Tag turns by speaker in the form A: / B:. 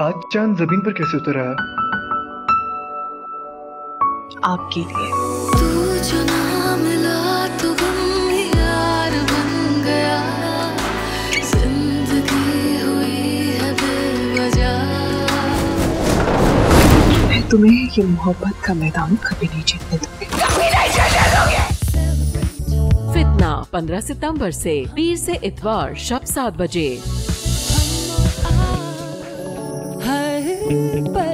A: आज चाँद ज़मीन पर कैसे उतर?
B: आया आपके लिए।
C: तू जो ना मिला तो गम ही यार बन गया। ज़िंदगी हुई है बेवजह।
B: मैं तुम्हें ये मोहब्बत का मैदान कभी नहीं जीतने दूँगी।
D: फितना 15 सितंबर से पीर से इतवार शब सात बजे।
C: But